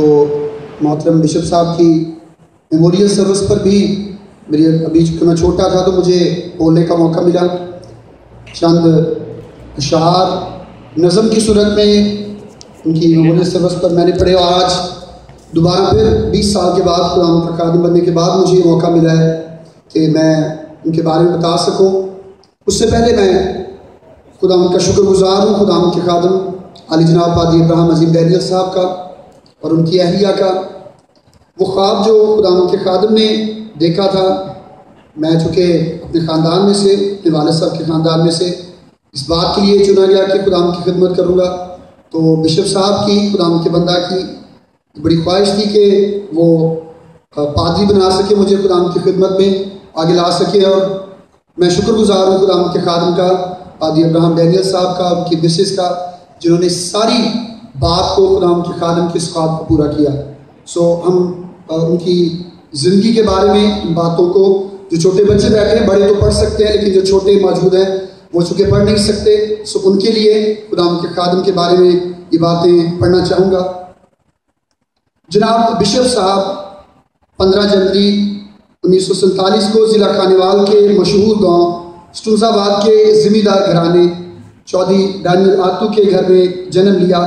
तो मोहतरम बिशप साहब की मेमोरियल सर्विस पर भी मेरी अभी मैं छोटा था तो मुझे बोलने का मौका मिला। चंद अशार नज़म की सूरत में उनकी मेमोरियल सर्विस पर मैंने पढ़े और आज दोबारा फिर 20 साल के बाद खुदाम का खादम बनने के बाद मुझे ये मौका मिला है कि मैं उनके बारे में बता सकूँ। उससे पहले मैं खुदा का शुक्रगुजार हूँ खुदा के खादम अली जनाब पादी इब्राहिम अजीम डैनियल साहब का। और उनकी अहलिया का वो ख्वाब जो खुदा के खादम ने देखा था, मैं चूँकि अपने ख़ानदान में से, अपने वाल साहब के ख़ानदान में से इस बात के लिए चुना गया कि खुदा की खिदमत करूँगा तो बिशप साहब की, खुदा के बंदा की बड़ी ख्वाहिश थी कि वो पादरी बना सके मुझे खुदा की खिदमत में, आगे ला सके और मैं शुक्रगुजार हूँ खुदा के खादम का पादी अब्राहम डैनियल साहब का, उनकी मिसेस का, जिन्होंने सारी बात को खुदा के खादम के इस ख्वाब को पूरा किया। सो हम उनकी ज़िंदगी के बारे में इन बातों को, जो छोटे बच्चे बैठे हैं, बड़े तो पढ़ सकते हैं, लेकिन जो छोटे मौजूद हैं, वो चूँकि पढ़ नहीं सकते। सो उनके लिए खुदा के खादम के बारे में ये बातें पढ़ना चाहूँगा। जनाब बिशप साहब, पंद्रह जनवरी उन्नीस सौ सैंतालीस को ज़िला खानेवाल के मशहूर गाँव स्टूजाबाद के ज़िम्मेदार घराने चौधरी डैनियल आतू के घर में जन्म लिया।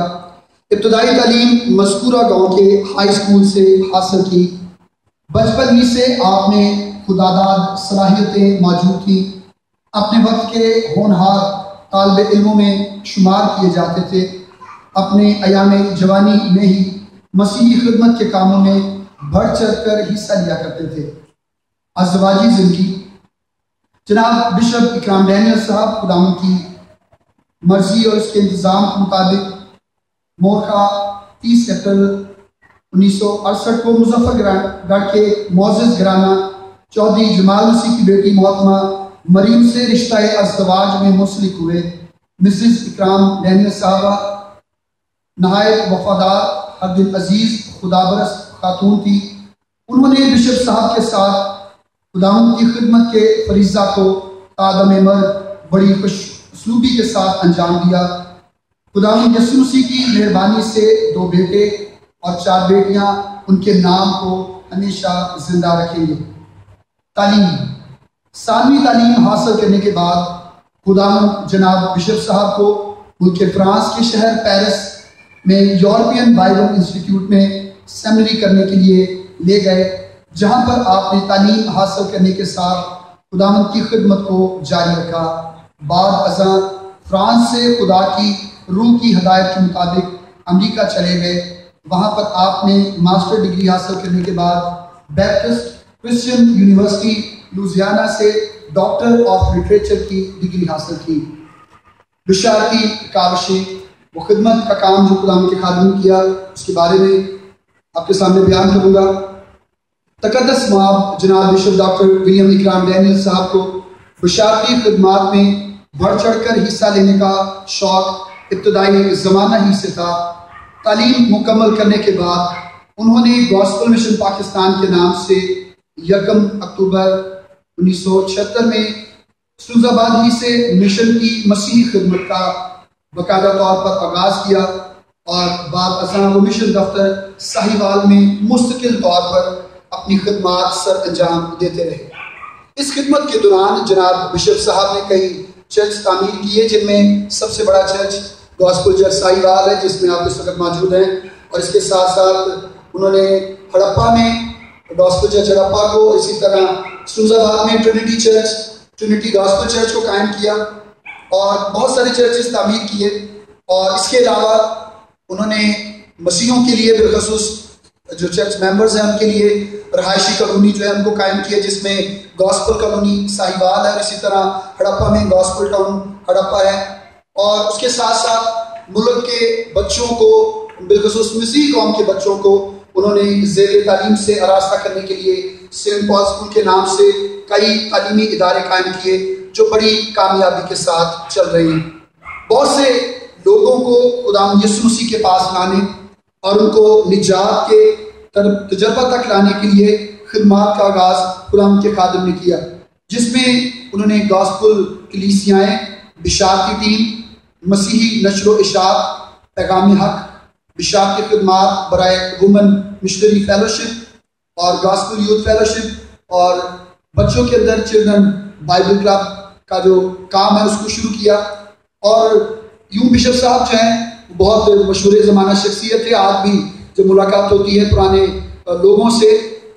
इब्तदाई तालीम मस्कूरा गाँव के हाई स्कूल से हासिल की। बचपन ही से आप में खुदादाद सलाहियतें मौजूद थी अपने वक्त के होनहार तालब इल्मों में शुमार किए जाते थे। अपने अयाम जवानी में ही मसीही खिदमत के कामों में बढ़ चढ़ कर हिस्सा लिया करते थे। अजवाजी ज़िंदगी। जनाब बिशप इकराम डैनियल साहब खुदाम की मर्ज़ी और उसके इंतज़ाम के मुताबिक मोरखा तीस अप्रैल उन्नीस सौ अड़सठ को मुजफ्फरगढ़ के मोजिज घराना चौधरी जमाल मसीह की बेटी मोहतमा, मरीम से रिश्ता अजतवाज में मुंसलिक हुए। मिसिस इकराम डैनियल साहबा, नहायत वफादार अब्दुल अज़ीज़ खुदाबरस खातून थी। उन्होंने बिशप साहब के साथ खुदाम की खिदमत के फरीजा को आदम मर बड़ी खुशलूबी के साथ अंजाम दिया। खुदाम यसुसी की मेहरबानी से दो बेटे और चार बेटियाँ उनके नाम को हमेशा ज़िंदा रखेंगे। तालीम। सालवी तालीम हासिल करने के बाद खुदा जनाब बिशप साहब को उनके फ्रांस के शहर पेरिस में यूरोपियन बाइबल इंस्टीट्यूट में सेमिनरी करने के लिए ले गए, जहाँ पर आपने तालीम हासिल करने के साथ खुदामद की खिदमत को जारी रखा। बाद फ्रांस से खुदा की रूह की हदायत के मुताबिक अमेरिका चले गए। वहाँ पर आपने मास्टर डिग्री हासिल करने के बाद बैप्टिस्ट क्रिश्चियन यूनिवर्सिटी लुजियाना से डॉक्टर ऑफ़ लिटरेचर की डिग्री हासिल की। विशारती कावशें, वो खिदमत का काम जो खुदाम के खादम किया, उसके बारे में आपके सामने बयान करूँगा। तकदस माब जनाब bishop doctor William Ikram Daniel साहब को बशारती खदमात में बढ़ चढ़ कर हिस्सा लेने का शौक इब्तदाई ज़माना ही से था। तालीम मुकम्मल करने के बाद उन्होंने गॉस्पल मिशन पाकिस्तान के नाम से यकम अक्टूबर उन्नीस सौ छिहत्तर में सुजाबाद ही से मिशन की मसीही खिदमत का बाकायदा तौर पर आगाज़ किया और बाद असा वो मिशन दफ्तर साहिवाल में मुस्तकिल तौर पर अपनी खदमात सर अंजाम देते रहे। इस खिदमत के दौरान जनाब बिशप साहब ने कई चर्च तामीर किए जिनमें सबसे बड़ा चर्च गॉस्पुल चर्च साहिवाल है, जिसमें आप इस वक्त मौजूद हैं। और इसके साथ साथ उन्होंने हड़प्पा में, गॉस्पुल चर्च हड़प्पा को इसी तरह सुजाबाद में Trinity church, Trinity gospel church को कायम किया और बहुत सारे चर्चेस तामीर किए। और इसके अलावा उन्होंने मसीहों के लिए बिलखसूस जो चर्च मेंबर्स हैं उनके लिए रहायशी कॉलोनी जो है उनको कायम किया, जिसमें गॉस्पल कॉलोनी साहिवाल है और इसी तरह हड़प्पा में गॉस्पल टाउन हड़प्पा है। और उसके साथ साथ मुल्क के बच्चों को बिलखसूस मसीह कौम के बच्चों को उन्होंने जेर तालीम से आरास्ता करने के लिए सेंट पॉल स्कूल के नाम से कई तालीमी इदारे कायम किए, जो बड़ी कामयाबी के साथ चल रहे हैं। बहुत से लोगों को खुदाम यसु मसीह के पास लाने और उनको निजात के तजर्बा तक लाने के लिए खदमात का आगाज़ खुदाम के खादम ने किया, जिसमें उन्होंने गॉस्पुल कलीसियाएँ बिशारती टीम मसीही नशर इशात पैगाम हक बिशाब की खदमात, बरए वुमन मिशनरी फेलोशिप और गॉस्पल यूथ फेलोशिप और बच्चों के अंदर चिल्ड्रन बाइबल क्लब का जो काम है उसको शुरू किया। और यूँ बिशप साहब जो हैं, बहुत मशहूर ज़माना शख्सियत है आज भी जब मुलाकात होती है पुराने लोगों से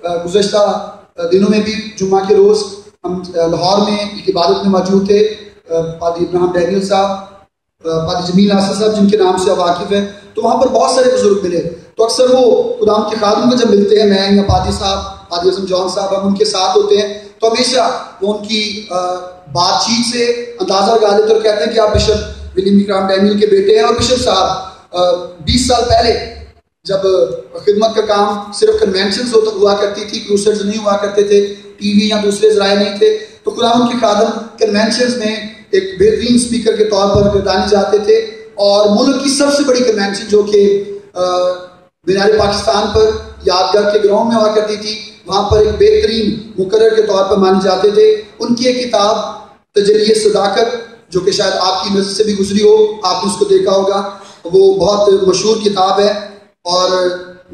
गुजशत दिनों में भी, जुम्मा के रोज़ हम लाहौर में एक इबादत में मौजूद थे पादी इब्राहम डैनियल साहब पादी जमील आसर साहब, जिनके नाम से वाकिफ़ है। तो वहाँ पर बहुत सारे बुज़ुर्ग मिले। तो अक्सर वो खुदाम के खादम में जब मिलते हैं, मैं या पादी साहब, पादी अजम जॉन साहब, हम उनके साथ होते हैं तो हमेशा वो उनकी बातचीत से अंदाज़ा लगा देते और कहते हैं कि आप बिशप विलियम इकराम डैनियल के बेटे हैं और बिशप साहब बीस साल पहले जब खिदमत का काम सिर्फ़ कन्वेंशन होता हुआ करती थी क्रूसर्स नहीं हुआ करते थे टीवी या दूसरे जराए नहीं थे तो खुदा के खादम कन्वेंशन में एक बेहतरीन स्पीकर के तौर पर गर्दाने जाते थे और मुल्क की सबसे बड़ी कन्वेंशन जो कि मीनार पाकिस्तान पर यादगार के ग्राउंड में हुआ करती थी, वहाँ पर एक बेहतरीन मुकर के तौर पर माने जाते थे। उनकी एक किताब तजलिए सदाकत, जो कि शायद आपकी नज़र से भी गुजरी हो, आपने उसको देखा होगा, वो बहुत मशहूर किताब है। और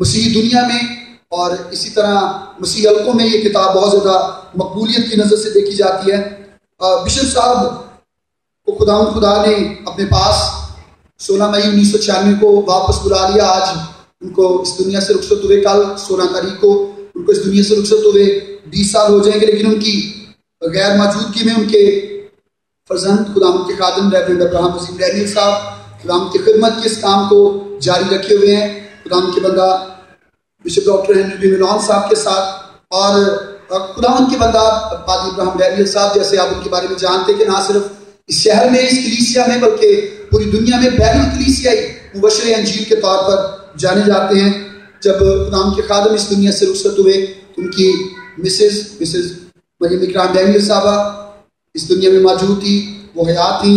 मसीह दुनिया में, और इसी तरह मसीह हल्कों में ये किताब बहुत ज़्यादा मकबूलियत की नज़र से देखी जाती है। बिशप साहब को खुदा खुदा ने अपने पास सोलह मई उन्नीस सौ छियानवे को वापस बुला लिया। आज उनको इस दुनिया से रुखसत हुए। कल सोलह तारीख को उनको इस दुनिया से रुखसत हुए। बीस साल हो जाएँगे, लेकिन उनकी गैर मौजूदगी में उनके फर्जंद खुदाम के खादम रेवरेंड अब्राहम डैनियल साहब खुदाम की खिदमत के इस काम को जारी रखे हुए हैं। खुदाम के बंदा, बिशप डॉक्टर हेनरी मिलॉन साहब के साथ, और खुदाम के बंदा पादी इब्राहिम डैनियल साहब जैसे आप उनके बारे में जानते कि ना सिर्फ़ इस शहर में, इस कलीसिया में, बल्कि पूरी दुनिया में बैन कलीसियाई मुबशर अंजीर के तौर पर जाने जाते हैं। जब खुदाम के खादम इस दुनिया से रुखसत हुए तो उनकी मिसेस मिसेस मरियम इकराम डैनियल साहबा इस दुनिया में मौजूद थी, वो हयात थी।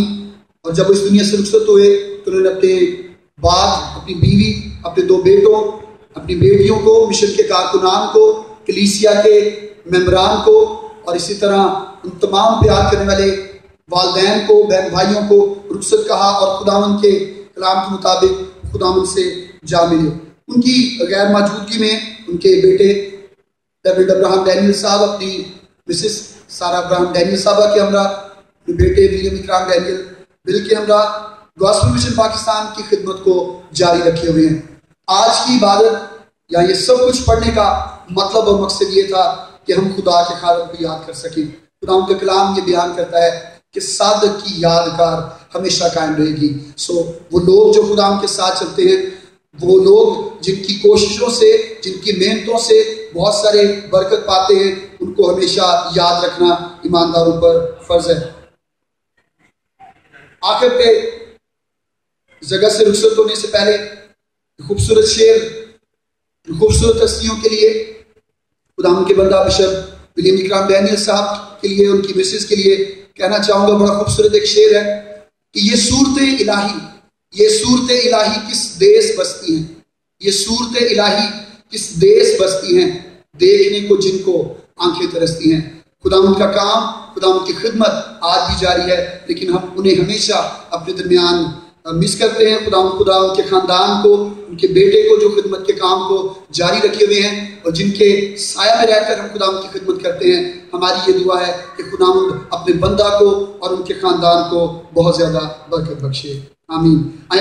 और जब इस दुनिया से रुखसत हुए तो उन्होंने अपने बाप, अपनी बीवी अपने दो बेटों, अपनी बेटियों को, मिशन के कारकुनान को, कलीसिया के मेम्बरान को, और इसी तरह उन तमाम प्यार करने वाले वालदेन को, बहन भाइयों को रुखसत कहा और खुदावन के कलाम के मुताबिक खुदावन से जा मिले। उनकी गैर मौजूदगी में उनके बेटे डेविड अब्राहम डैनियल साहब, अपनी मिसिस सारा अब्राहम डैनियल साहबा के हमरा बेटे विलियम इकराम डैनियल बिल के हमरा गॉस्पल मिशन पाकिस्तान की खिदमत को जारी रखे हुए हैं। आज की इबादत, या ये सब कुछ पढ़ने का मतलब और मकसद ये था कि हम खुदा के खालम को याद कर सकें। खुदा के कलाम ये बयान करता है कि सादक की यादगार हमेशा कायम रहेगी। सो वो लोग जो खुदा के साथ चलते हैं, वो लोग जिनकी कोशिशों से, जिनकी मेहनतों से बहुत सारे बरकत पाते हैं, उनको हमेशा याद रखना ईमानदारों पर फ़र्ज़ है। आखिर पे जगह से रुखसत होने से पहले खूबसूरत शेर, खूबसूरत हस्तियों के लिए खुदा के बंदा बिशप विलियम इकराम डैनियल साहब के लिए, उनकी मिसेस के लिए कहना चाहूँगा, बड़ा खूबसूरत एक शेर है कि ये सूरत इलाही, ये सूरत इलाही किस देश बसती हैं? ये सूरत इलाही किस देश बसती हैं? देखने को जिनको आँखें तरसती हैं। खुदा उनका काम खुदा उनकी खिदमत आज भी जारी है, लेकिन हम उन्हें हमेशा अपने दरमियान मिस करते हैं खुदा खुदा उनके खानदान को, उनके बेटे को जो खिदमत के काम को जारी रखे हुए हैं और जिनके साया में रहकर हम खुदा की खिदमत करते हैं। हमारी ये दुआ है कि खुदा अपने बंदा को और उनके खानदान को बहुत ज़्यादा बरकत बख्शे। आमीन। आई